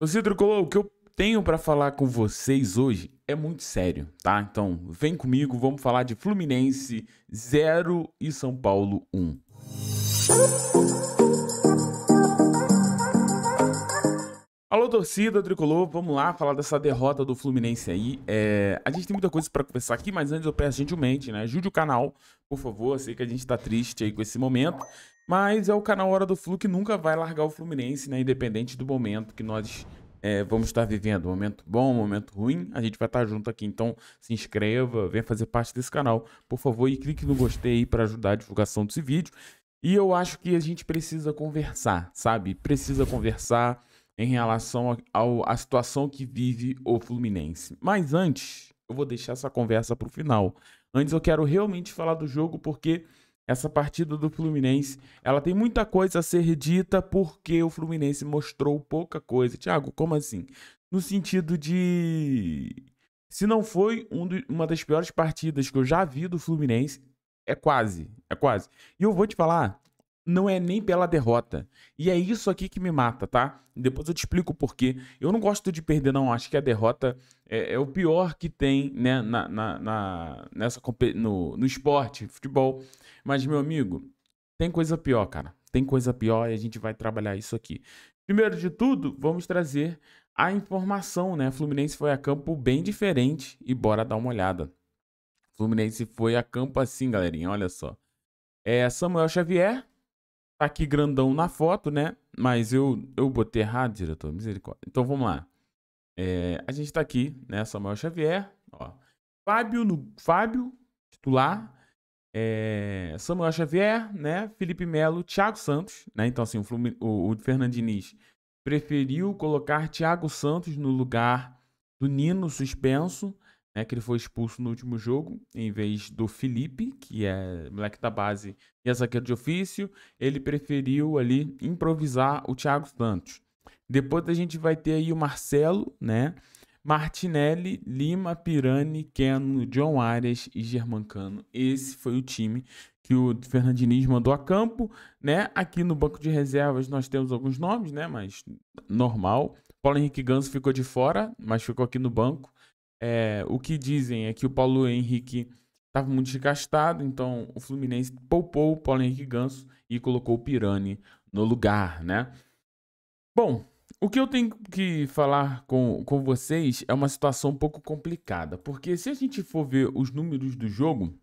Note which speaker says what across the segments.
Speaker 1: Você Tricolor, o que eu tenho para falar com vocês hoje é muito sério, tá? Então, vem comigo, vamos falar de Fluminense 0 e São Paulo 1. Alô, torcida tricolor, vamos lá falar dessa derrota do Fluminense aí. É, a gente tem muita coisa para conversar aqui, mas antes eu peço gentilmente, né? Ajude o canal, por favor. Sei que a gente tá triste aí com esse momento, mas é o canal Hora do Flu que nunca vai largar o Fluminense, né? Independente do momento que nós é, vamos estar vivendo. Momento bom, momento ruim, a gente vai estar junto aqui. Então se inscreva, venha fazer parte desse canal, por favor, e clique no gostei para ajudar a divulgação desse vídeo. E eu acho que a gente precisa conversar, sabe? Precisa conversar em relação à situação que vive o Fluminense. Mas antes, eu vou deixar essa conversa para o final. Antes eu quero realmente falar do jogo porque essa partida do Fluminense, ela tem muita coisa a ser dita porque o Fluminense mostrou pouca coisa. Thiago, como assim? No sentido de se não foi um de, uma das piores partidas que eu já vi do Fluminense, é quase, é quase. E eu vou te falar, não é nem pela derrota. E é isso aqui que me mata, tá? Depois eu te explico o porquê. Eu não gosto de perder, não. Acho que a derrota é, é o pior que tem né, na, na, na, nessa, no, no esporte, futebol. Mas, meu amigo, tem coisa pior, cara. Tem coisa pior e a gente vai trabalhar isso aqui. Primeiro de tudo, vamos trazer a informação, né? Fluminense foi a campo bem diferente e bora dar uma olhada. Fluminense foi a campo assim, galerinha, olha só. É Samuel Xavier, Tá aqui grandão na foto, né? Mas eu, eu botei errado, diretor. Misericórdia. Então vamos lá. É, a gente tá aqui, né? Samuel Xavier. Ó. Fábio, no, Fábio, titular. É, Samuel Xavier, né? Felipe Melo, Thiago Santos, né? Então, assim, o, o, o Fernandinho preferiu colocar Thiago Santos no lugar do Nino suspenso né, que ele foi expulso no último jogo, em vez do Felipe, que é moleque da base e é zagueiro de ofício, ele preferiu ali improvisar o Thiago Santos. Depois a gente vai ter aí o Marcelo, né? Martinelli, Lima, Pirani, Keno, John Arias e Germancano. Esse foi o time que o Fernandinho mandou a campo, né? Aqui no banco de reservas nós temos alguns nomes, né? Mas normal. Paulo Henrique Ganso ficou de fora, mas ficou aqui no banco. É, o que dizem é que o Paulo Henrique estava muito desgastado, então o Fluminense poupou o Paulo Henrique Ganso e colocou o Pirani no lugar, né? Bom, o que eu tenho que falar com, com vocês é uma situação um pouco complicada, porque se a gente for ver os números do jogo,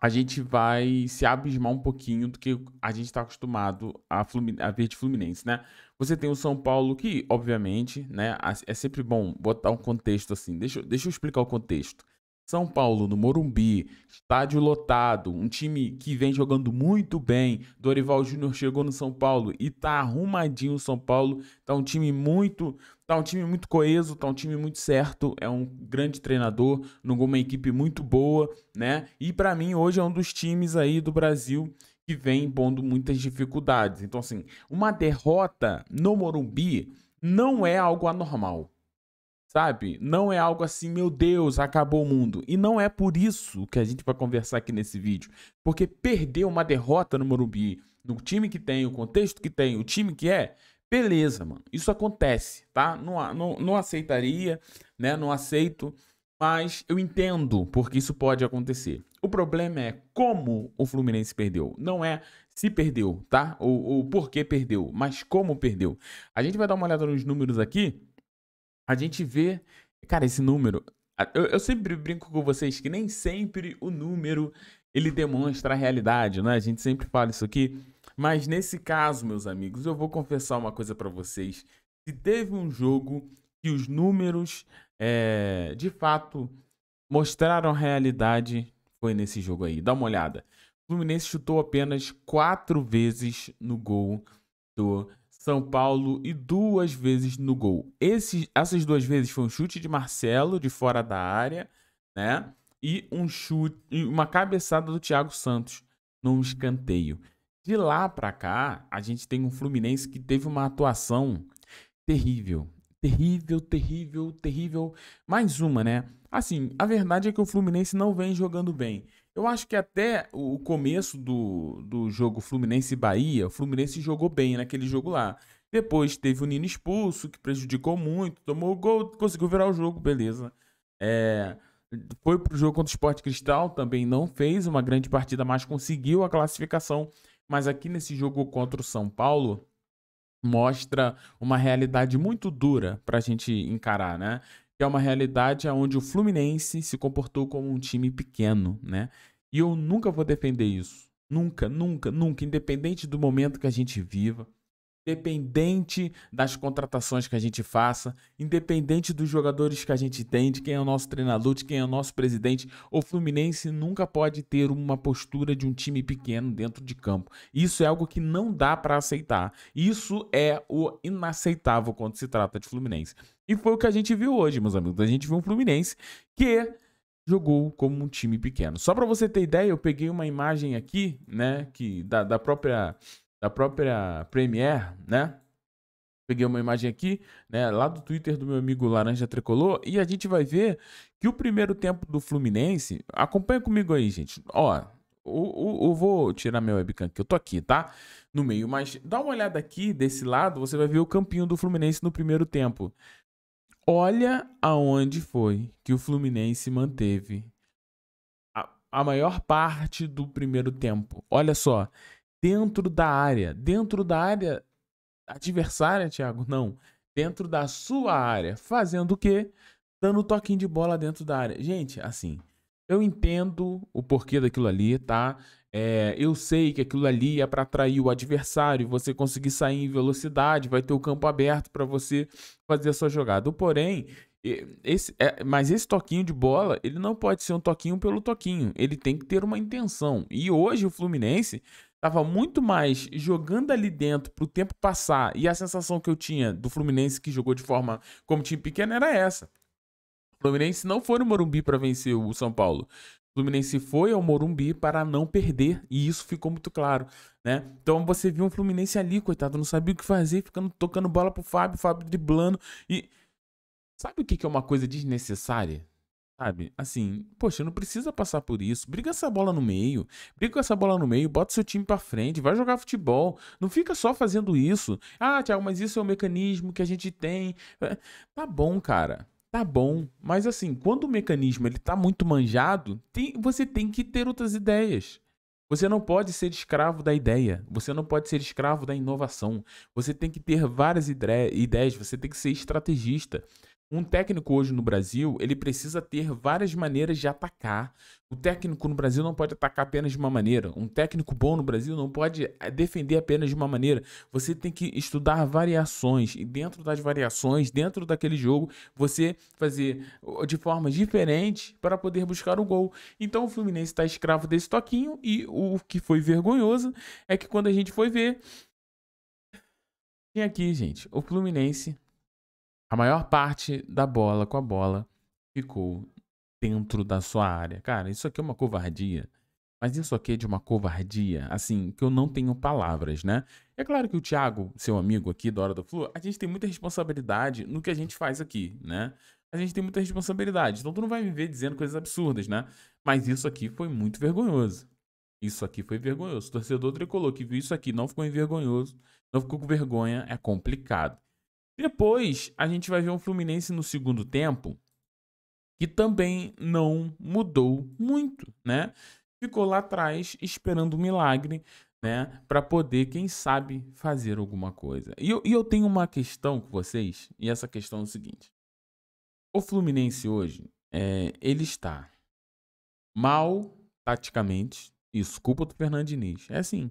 Speaker 1: a gente vai se abismar um pouquinho do que a gente está acostumado a, a, ver de Fluminense, né? Você tem o São Paulo que, obviamente, né, é sempre bom botar um contexto assim. Deixa, deixa eu explicar o contexto. São Paulo, no Morumbi, estádio lotado, um time que vem jogando muito bem. Dorival Júnior chegou no São Paulo e tá arrumadinho o São Paulo. Tá um time muito, tá um time muito coeso, tá um time muito certo, é um grande treinador, numa equipe muito boa, né? E para mim hoje é um dos times aí do Brasil que vem impondo muitas dificuldades. Então assim, uma derrota no Morumbi não é algo anormal sabe? Não é algo assim, meu Deus, acabou o mundo. E não é por isso que a gente vai conversar aqui nesse vídeo. Porque perder uma derrota no Morumbi, no time que tem, o contexto que tem, o time que é, beleza, mano. Isso acontece, tá? Não, não, não aceitaria, né? Não aceito. Mas eu entendo porque isso pode acontecer. O problema é como o Fluminense perdeu. Não é se perdeu, tá? Ou, o porquê perdeu, mas como perdeu. A gente vai dar uma olhada nos números aqui a gente vê, cara, esse número. Eu, eu, sempre brinco com vocês que nem sempre o número ele demonstra a realidade, né? A gente sempre fala isso aqui. Mas nesse caso, meus amigos, eu vou confessar uma coisa para vocês. Se teve um jogo que os números é, de fato mostraram a realidade, foi nesse jogo aí. Dá uma olhada. O Fluminense chutou apenas quatro vezes no gol do são Paulo e duas vezes no gol. Esse, essas duas vezes foi um chute de Marcelo de fora da área, né? E um chute, uma cabeçada do Thiago Santos num escanteio. De lá para cá, a gente tem um Fluminense que teve uma atuação terrível, terrível, terrível, terrível. Mais uma, né? Assim, a verdade é que o Fluminense não vem jogando bem. Eu acho que até o começo do, do jogo Fluminense Bahia, o Fluminense jogou bem naquele jogo lá. Depois teve o Nino expulso, que prejudicou muito, tomou o gol, conseguiu virar o jogo, beleza. É, foi pro jogo contra o Sport Cristal, também não fez uma grande partida, mas conseguiu a classificação. Mas aqui nesse jogo contra o São Paulo, mostra uma realidade muito dura para a gente encarar, né? Que é uma realidade onde o Fluminense se comportou como um time pequeno, né? E eu nunca vou defender isso. Nunca, nunca, nunca, independente do momento que a gente viva, independente das contratações que a gente faça, independente dos jogadores que a gente tem, de quem é o nosso treinador, de quem é o nosso presidente, o Fluminense nunca pode ter uma postura de um time pequeno dentro de campo. Isso é algo que não dá para aceitar. Isso é o inaceitável quando se trata de Fluminense. E foi o que a gente viu hoje, meus amigos. A gente viu um Fluminense que jogou como um time pequeno. Só para você ter ideia, eu peguei uma imagem aqui, né, que da, da própria da própria Premiere, né? Peguei uma imagem aqui, né, lá do Twitter do meu amigo Laranja Tricolor, e a gente vai ver que o primeiro tempo do Fluminense. Acompanha comigo aí, gente. Ó, eu, vou tirar meu webcam, que eu tô aqui, tá? No meio, mas dá uma olhada aqui desse lado, você vai ver o campinho do Fluminense no primeiro tempo. Olha aonde foi que o Fluminense manteve a, a maior parte do primeiro tempo. Olha só, dentro da área. Dentro da área adversária, Thiago? Não. Dentro da sua área. Fazendo o quê? Dando toquinho de bola dentro da área. Gente, assim, eu entendo o porquê daquilo ali, tá? É, eu sei que aquilo ali é para atrair o adversário, você conseguir sair em velocidade, vai ter o campo aberto para você fazer a sua jogada. Porém, esse, é, mas esse toquinho de bola, ele não pode ser um toquinho pelo toquinho, ele tem que ter uma intenção. E hoje o Fluminense Tava muito mais jogando ali dentro pro tempo passar. E a sensação que eu tinha do Fluminense que jogou de forma como time pequeno era essa. O Fluminense não foi no Morumbi para vencer o São Paulo. O Fluminense foi ao Morumbi para não perder, e isso ficou muito claro, né? Então você viu um Fluminense ali, coitado, não sabia o que fazer, ficando tocando bola pro Fábio, Fábio driblando e sabe o que é uma coisa desnecessária? Sabe? Assim, poxa, não precisa passar por isso. Briga essa bola no meio. Briga com essa bola no meio, bota seu time para frente, vai jogar futebol. Não fica só fazendo isso. Ah, Thiago, mas isso é o mecanismo que a gente tem. É, tá bom, cara. Tá bom. Mas assim, quando o mecanismo ele tá muito manjado, tem, você tem que ter outras ideias. Você não pode ser escravo da ideia. Você não pode ser escravo da inovação. Você tem que ter várias ideias. Você tem que ser estrategista. Um técnico hoje no Brasil, ele precisa ter várias maneiras de atacar. O técnico no Brasil não pode atacar apenas de uma maneira. Um técnico bom no Brasil não pode eh, defender apenas de uma maneira. Você tem que estudar variações e dentro das variações, dentro daquele jogo, você fazer de forma diferente para poder buscar o gol. Então o Fluminense está escravo desse toquinho e o que foi vergonhoso é que quando a gente foi ver, tem aqui, gente, o Fluminense a maior parte da bola com a bola ficou dentro da sua área. Cara, isso aqui é uma covardia. Mas isso aqui é de uma covardia, assim, que eu não tenho palavras, né? É claro que o Thiago, seu amigo aqui da Hora do Flu, a gente tem muita responsabilidade no que a gente faz aqui, né? A gente tem muita responsabilidade. Então tu não vai me ver dizendo coisas absurdas, né? Mas isso aqui foi muito vergonhoso. Isso aqui foi vergonhoso. O torcedor tricolor que viu isso aqui não ficou envergonhoso, não ficou com vergonha, é complicado. Depois, a gente vai ver um Fluminense no segundo tempo que também não mudou muito, né? Ficou lá atrás esperando um milagre, né? Para poder, quem sabe, fazer alguma coisa. E eu, e eu tenho uma questão com vocês, e essa questão é o seguinte: o Fluminense hoje, é, ele está mal taticamente, isso, culpa do Fernando Diniz. É assim,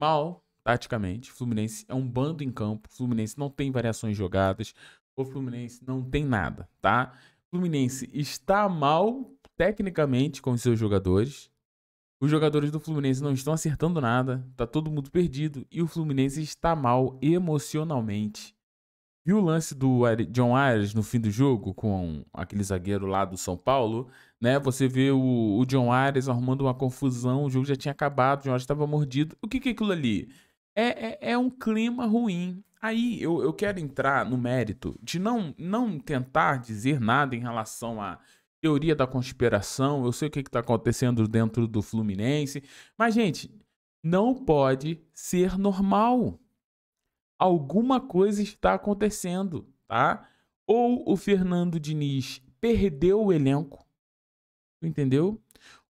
Speaker 1: mal taticamente. Fluminense é um bando em campo. Fluminense não tem variações jogadas. O Fluminense não tem nada, tá? Fluminense está mal tecnicamente com os seus jogadores. Os jogadores do Fluminense não estão acertando nada, tá todo mundo perdido e o Fluminense está mal emocionalmente. Viu o lance do John Ayres no fim do jogo com aquele zagueiro lá do São Paulo, né? Você vê o, o John Ayres arrumando uma confusão, o jogo já tinha acabado, o John Ayres estava mordido. O que, que é aquilo ali? É, é, é um clima ruim. Aí eu, eu quero entrar no mérito de não, não tentar dizer nada em relação à teoria da conspiração. Eu sei o que está acontecendo dentro do Fluminense. Mas, gente, não pode ser normal. alguma coisa está acontecendo, tá? Ou o Fernando Diniz perdeu o elenco, entendeu?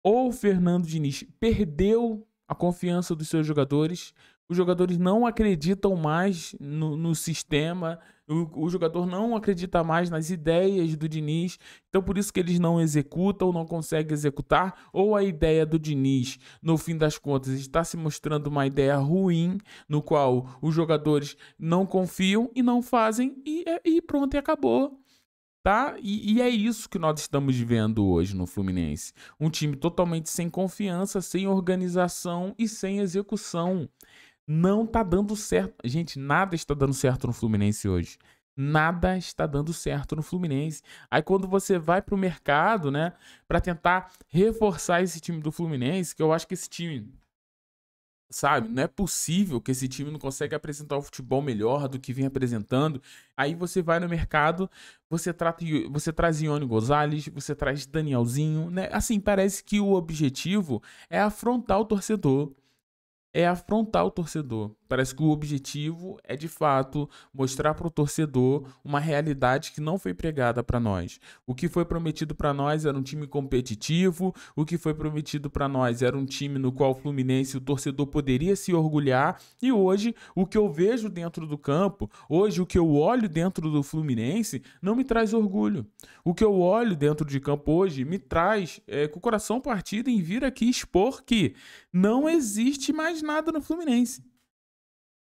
Speaker 1: Ou o Fernando Diniz perdeu a confiança dos seus jogadores, os jogadores não acreditam mais no, no sistema, o, o, jogador não acredita mais nas ideias do Diniz, então por isso que eles não executam, não conseguem executar, ou a ideia do Diniz, no fim das contas, está se mostrando uma ideia ruim, no qual os jogadores não confiam e não fazem, e, é, e pronto, e acabou tá? E, e, é isso que nós estamos vendo hoje no Fluminense. Um time totalmente sem confiança, sem organização e sem execução não tá dando certo. Gente, nada está dando certo no Fluminense hoje. Nada está dando certo no Fluminense. Aí quando você vai pro mercado, né, para tentar reforçar esse time do Fluminense, que eu acho que esse time sabe? Não é possível que esse time não consegue apresentar o futebol melhor do que vem apresentando. Aí você vai no mercado, você, trata, você traz Ione Gonzalez, você traz Danielzinho, né? Assim, parece que o objetivo é afrontar o torcedor é afrontar o torcedor. Parece que o objetivo é de fato mostrar para o torcedor uma realidade que não foi pregada para nós. O que foi prometido para nós era um time competitivo, o que foi prometido para nós era um time no qual o Fluminense o torcedor poderia se orgulhar, e hoje o que eu vejo dentro do campo, hoje o que eu olho dentro do Fluminense não me traz orgulho. O que eu olho dentro de campo hoje me traz é, com o coração partido em vir aqui expor que não existe mais nada no Fluminense.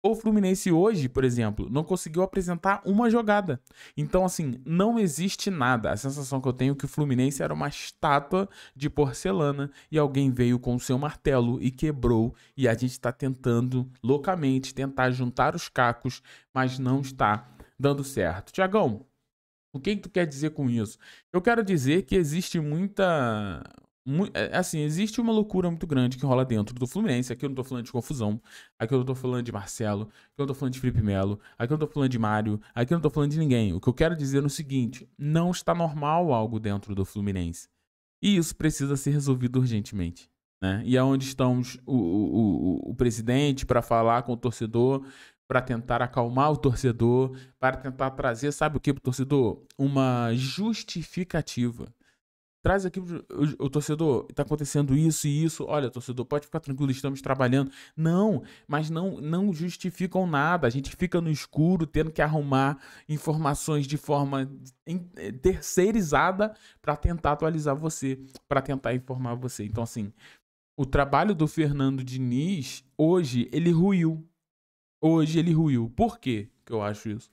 Speaker 1: O Fluminense hoje, por exemplo, não conseguiu apresentar uma jogada. Então, assim, não existe nada. A sensação que eu tenho é que o Fluminense era uma estátua de porcelana e alguém veio com o seu martelo e quebrou. E a gente está tentando loucamente tentar juntar os cacos, mas não está dando certo. Tiagão, o que, que tu quer dizer com isso? Eu quero dizer que existe muita assim, existe uma loucura muito grande que rola dentro do Fluminense. Aqui eu não tô falando de confusão. Aqui eu não tô falando de Marcelo. Aqui eu não tô falando de Felipe Melo. Aqui eu não tô falando de Mário. Aqui eu não tô falando de ninguém. O que eu quero dizer é o seguinte: não está normal algo dentro do Fluminense. E isso precisa ser resolvido urgentemente. Né? E aonde estão o, o, o, o presidente para falar com o torcedor, para tentar acalmar o torcedor, para tentar trazer, sabe o que, o torcedor? Uma justificativa Traz aqui o, torcedor, tá acontecendo isso e isso. Olha, torcedor, pode ficar tranquilo, estamos trabalhando. Não, mas não não justificam nada. A gente fica no escuro tendo que arrumar informações de forma eh, terceirizada para tentar atualizar você, para tentar informar você. Então assim, o trabalho do Fernando Diniz hoje ele ruiu. Hoje ele ruiu. Por quê que eu acho isso?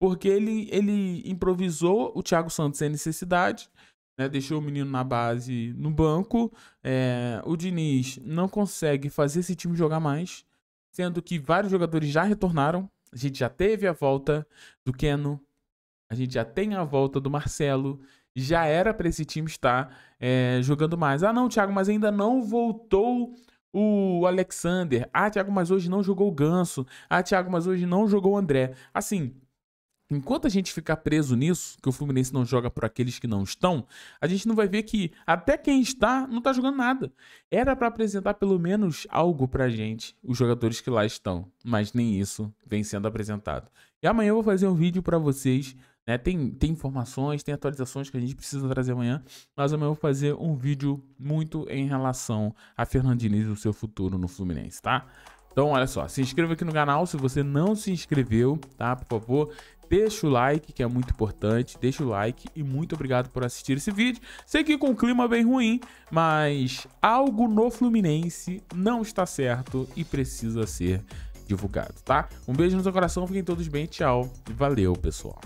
Speaker 1: Porque ele, ele improvisou o Thiago Santos sem necessidade né, deixou o menino na base no banco. É, o Diniz não consegue fazer esse time jogar mais, sendo que vários jogadores já retornaram. A gente já teve a volta do Keno, a gente já tem a volta do Marcelo. Já era para esse time estar é, jogando mais. Ah, não, Thiago, mas ainda não voltou o Alexander. Ah, Thiago, mas hoje não jogou o Ganso. Ah, Thiago, mas hoje não jogou o André. Assim, Enquanto a gente ficar preso nisso, que o Fluminense não joga por aqueles que não estão, a gente não vai ver que até quem está não está jogando nada. Era para apresentar pelo menos algo pra gente, os jogadores que lá estão, mas nem isso vem sendo apresentado. E amanhã eu vou fazer um vídeo para vocês, né? Tem, tem informações, tem atualizações que a gente precisa trazer amanhã, mas amanhã eu vou fazer um vídeo muito em relação a Fernandinho e o seu futuro no Fluminense, tá? Então, olha só, se inscreva aqui no canal se você não se inscreveu, tá? Por favor, deixa o like, que é muito importante, deixa o like e muito obrigado por assistir esse vídeo. Sei que com o clima bem ruim, mas algo no Fluminense não está certo e precisa ser divulgado, tá? Um beijo no seu coração, fiquem todos bem, tchau, valeu pessoal.